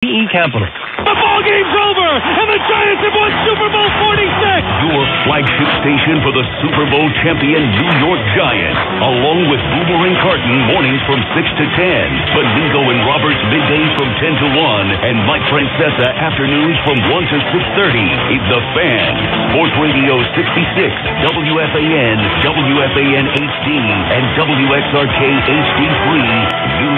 GE Capital. The ball game's over, and the Giants have won Super Bowl 46. Your flagship station for the Super Bowl champion New York Giants, along with Boomer and Carton mornings from 6 to 10, Benigno and Roberts middays from 10 to 1, and Mike Francesa afternoons from 1 to 6.30. It's The Fan, Sports Radio 66, WFAN, WFAN HD, and WXRK HD3, New